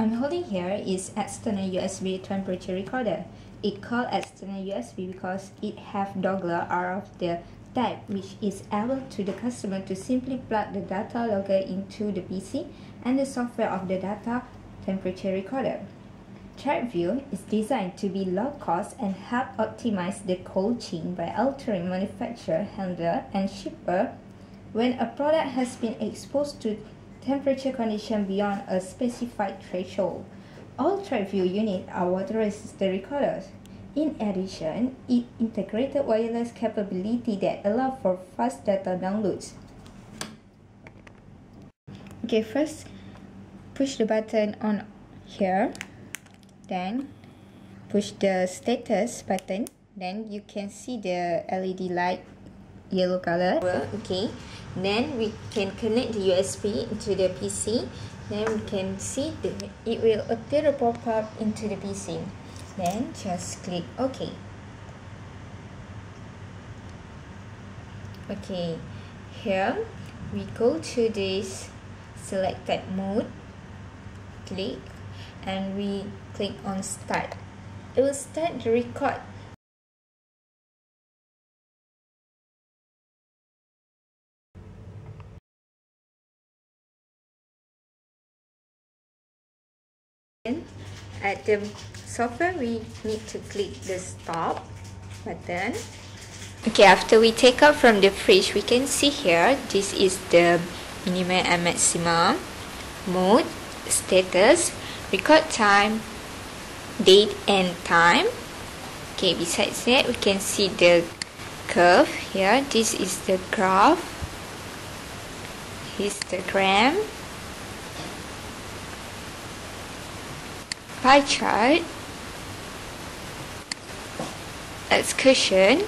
I'm holding here is external USB temperature recorder. It called external USB because it have dongle are of the type which is able to the customer to simply plug the data logger into the PC and the software of the data temperature recorder. TrekView is designed to be low cost and help optimize the cold chain by altering manufacturer, handler, and shipper when a product has been exposed to temperature condition beyond a specified threshold. All TrekView units are water resistant recorders. In addition, it integrated wireless capability that allow for fast data downloads. Okay, first push the button on here, then push the status button, then you can see the LED light yellow color. Okay, then we can connect the USB into the PC then we can see the, it will appear a pop-up into the PC then just click OK. Okay. Here we go to this selected mode. Click. And we click on start. It will start the record at the software we need to click the stop button. Okay after we take out from the fridge we can see here this is the minimum and maximum mode status record time date and time. Okay besides that we can see the curve here. This is the graph. Histogram pie chart, excursion,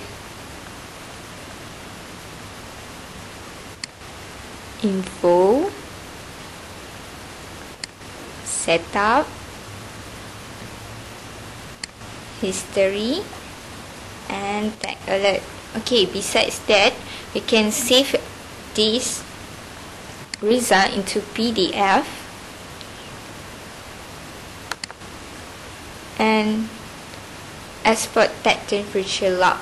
info, setup, history, and tag uh, alert. Okay, besides that, we can save this result into PDF and export that temperature log